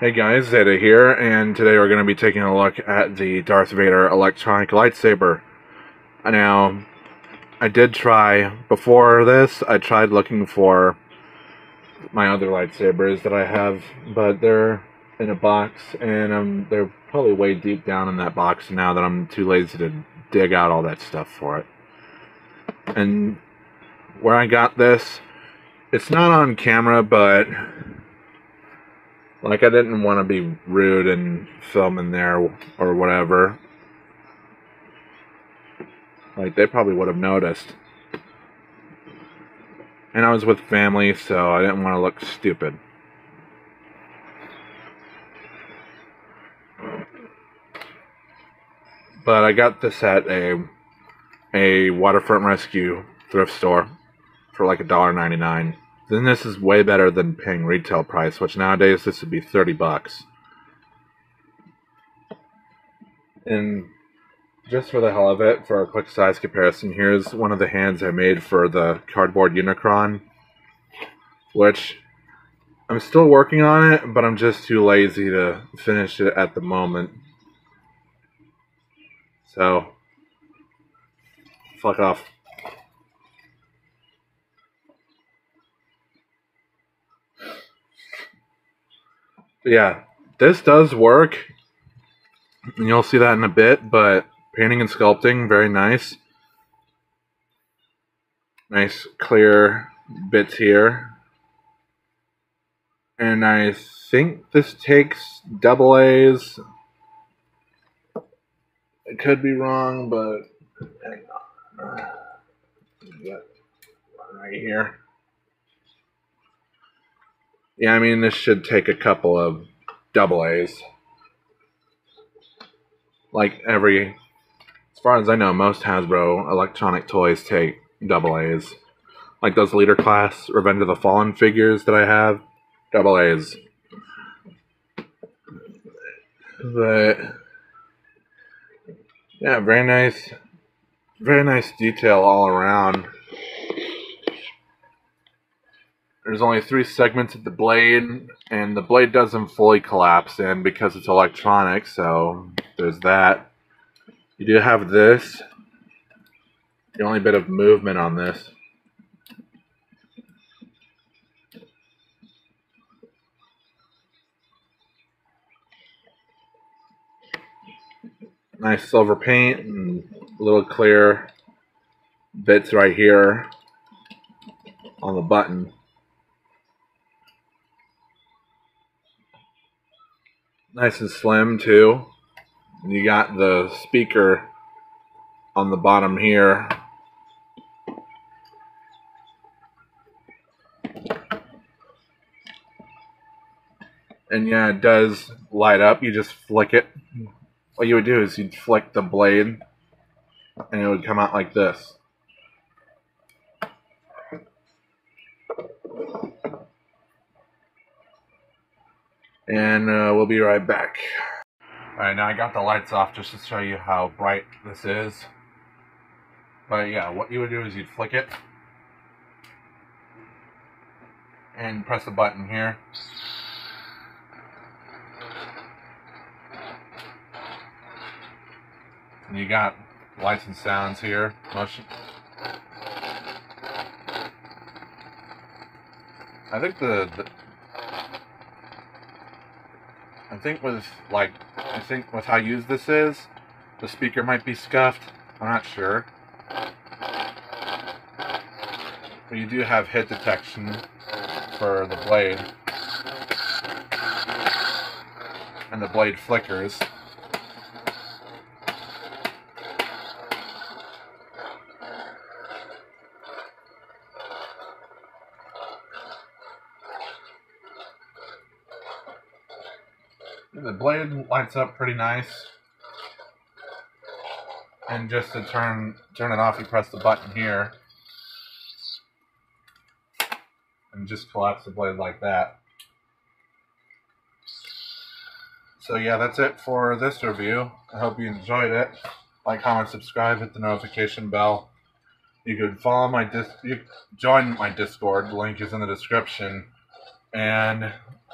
Hey guys, Zeta here, and today we're going to be taking a look at the Darth Vader electronic lightsaber. Now, I did try, before this, I tried looking for my other lightsabers that I have, but they're in a box, and um, they're probably way deep down in that box now that I'm too lazy to dig out all that stuff for it. And where I got this, it's not on camera, but like, I didn't want to be rude and film in there or whatever. Like, they probably would have noticed. And I was with family, so I didn't want to look stupid. But I got this at a a waterfront rescue thrift store for like a dollar ninety nine then this is way better than paying retail price, which nowadays this would be 30 bucks. And just for the hell of it, for a quick size comparison, here's one of the hands I made for the cardboard Unicron, which I'm still working on it, but I'm just too lazy to finish it at the moment. So, fuck off. Yeah, this does work. And you'll see that in a bit, but painting and sculpting, very nice. Nice clear bits here. And I think this takes double A's. I could be wrong, but hang on. Right here. Yeah, I mean, this should take a couple of double A's. Like every, as far as I know, most Hasbro electronic toys take double A's. Like those leader class Revenge of the Fallen figures that I have, double A's. But yeah, very nice, very nice detail all around. There's only three segments of the blade, and the blade doesn't fully collapse in because it's electronic, so there's that. You do have this. The only bit of movement on this. Nice silver paint and little clear bits right here on the button. Nice and slim too. You got the speaker on the bottom here. And yeah, it does light up. You just flick it. What you would do is you'd flick the blade and it would come out like this. And uh, we'll be right back. Alright, now I got the lights off just to show you how bright this is. But yeah, what you would do is you'd flick it and press the button here. And you got lights and sounds here. Motion. I think the, the I think with like I think with how used this is, the speaker might be scuffed. I'm not sure. But you do have hit detection for the blade. And the blade flickers. The blade lights up pretty nice. And just to turn turn it off, you press the button here. And just collapse the blade like that. So yeah, that's it for this review. I hope you enjoyed it. Like, comment, subscribe, hit the notification bell. You could follow my dis you join my Discord. The link is in the description. And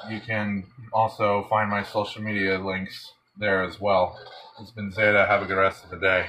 you can also find my social media links there as well. It's been Zeta. Have a good rest of the day.